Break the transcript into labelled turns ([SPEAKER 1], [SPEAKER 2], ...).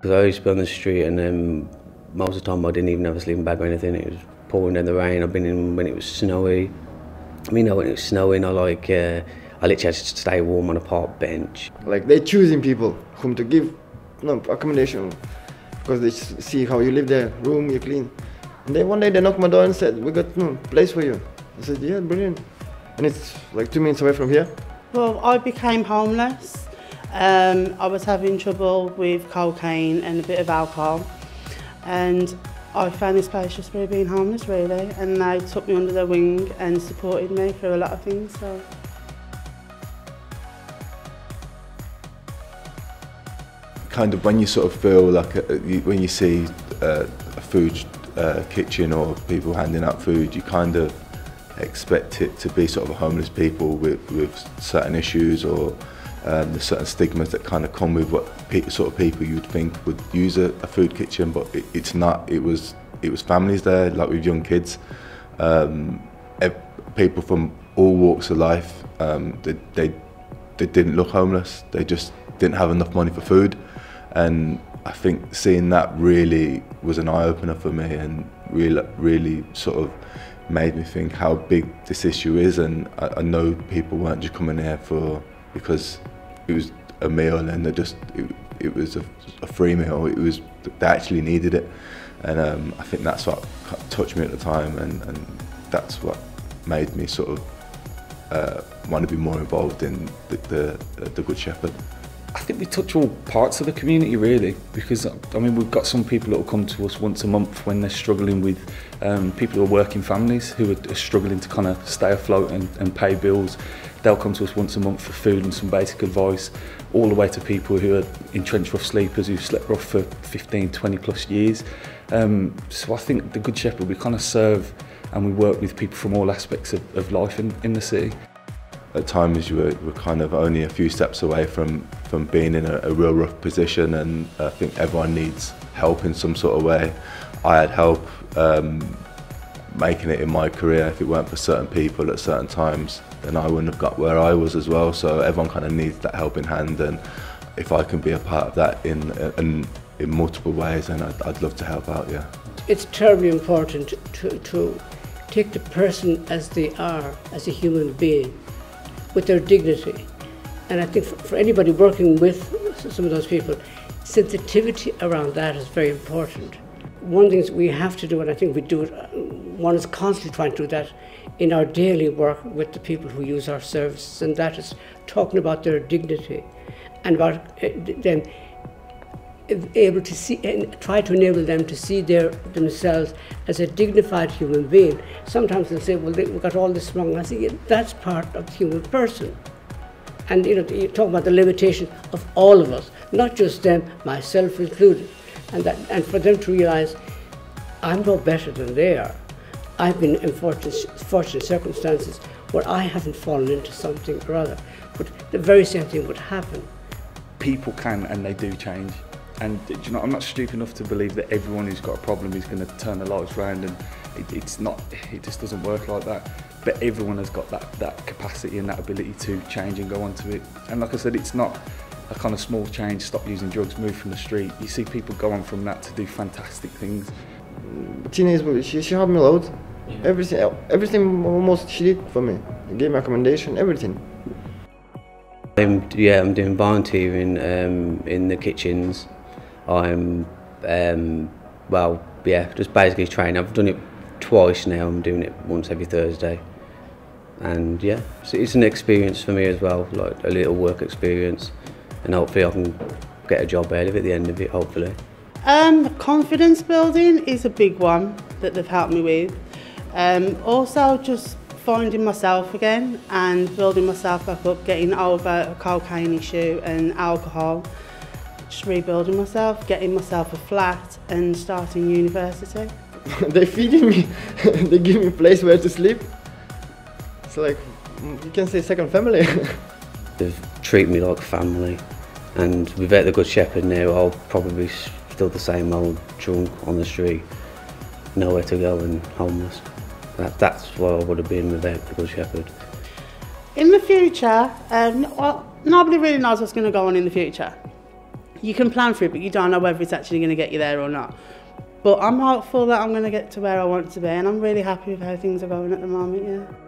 [SPEAKER 1] Because I used to be on the street and then most of the time I didn't even have a sleeping bag or anything. It was pouring down the rain. I've been in when it was snowy. I mean, when it was snowing, I like, uh, I literally had to stay warm on a park bench.
[SPEAKER 2] Like they're choosing people whom to give no accommodation because they see how you live there, room you clean. And then one day they knocked my door and said, "We got no place for you." I said, "Yeah, brilliant." And it's like two minutes away from here.
[SPEAKER 3] Well, I became homeless. Um, I was having trouble with cocaine and a bit of alcohol. And I found this place just really being homeless, really. And they took me under their wing and supported me through a lot of things. So.
[SPEAKER 4] Kind of when you sort of feel like a, when you see uh, a food uh, kitchen or people handing out food, you kind of expect it to be sort of homeless people with, with certain issues or um, there's certain stigmas that kind of come with what sort of people you'd think would use a, a food kitchen, but it, it's not. It was it was families there, like with young kids, um, people from all walks of life. Um, they, they they didn't look homeless. They just didn't have enough money for food, and I think seeing that really was an eye opener for me, and really really sort of made me think how big this issue is. And I, I know people weren't just coming here for because it was a meal and they just it, it was a, a, free meal. It was they actually needed it, and um, I think that's what touched me at the time, and, and that's what made me sort of uh, want to be more involved in the, the, the Good Shepherd.
[SPEAKER 5] I think we touch all parts of the community really because I mean we've got some people that will come to us once a month when they're struggling with um, people who are working families who are, struggling to kind of stay afloat and, and pay bills. They'll come to us once a month for food and some basic advice all the way to people who are entrenched rough sleepers who've slept rough for 15 20 plus years. Um, so I think the Good Shepherd we kind of serve and we work with people from all aspects of, of life in, in the city
[SPEAKER 4] at times you were, were kind of only a few steps away from, from being in a, a real rough position and I think everyone needs help in some sort of way. I had help um, making it in my career if it weren't for certain people at certain times then I wouldn't have got where I was as well so everyone kind of needs that helping hand and if I can be a part of that in, in, in multiple ways then I'd, I'd love to help out, yeah.
[SPEAKER 6] It's terribly important to, to take the person as they are, as a human being with their dignity. And I think for, for anybody working with some of those people, sensitivity around that is very important. One of the things we have to do, and I think we do it, uh, one is constantly trying to do that in our daily work with the people who use our services, and that is talking about their dignity and about uh, them able to see and try to enable them to see their themselves as a dignified human being. Sometimes they'll say, "Well, they, we got all this wrong." I say, yeah, "That's part of the human person." And you know, you talk about the limitation of all of us, not just them, myself included, and that, and for them to realize, I'm no better than they are. I've been in fortunate, fortunate circumstances where I haven't fallen into something or other, but the very same thing would happen.
[SPEAKER 5] People can and they do change. And you know, I'm not stupid enough to believe that everyone who's got a problem is going to turn their lives around, and it, it's not. It just doesn't work like that. But everyone has got that that capacity and that ability to change and go onto it. And like I said, it's not a kind of small change. Stop using drugs, move from the street. You see people go on from that to do fantastic things.
[SPEAKER 2] Teenage, she, she helped me a lot. Yeah. Everything, everything almost she did for me. Gave me recommendation, everything.
[SPEAKER 1] I'm, yeah, I'm doing volunteering um, in the kitchens I'm, um, well, yeah, just basically training. I've done it twice now. I'm doing it once every Thursday. And yeah, so it's an experience for me as well, like a little work experience. And hopefully I can get a job out of it at the end of it, hopefully.
[SPEAKER 3] Um, confidence building is a big one that they've helped me with. Um, also just finding myself again and building myself back up, getting over a cocaine issue and alcohol just rebuilding myself, getting myself a flat and starting university.
[SPEAKER 2] they feeding me, they give me a place where to sleep. It's like, you can say second family.
[SPEAKER 1] They've treated me like family and without the Good Shepherd now I'll probably still the same old drunk on the street, nowhere to go and homeless. That, that's what I would have been without the Good Shepherd.
[SPEAKER 3] In the future, um, well, nobody really knows what's going to go on in the future. You can plan for it, but you don't know whether it's actually going to get you there or not. But I'm hopeful that I'm going to get to where I want to be, and I'm really happy with how things are going at the moment. Yeah.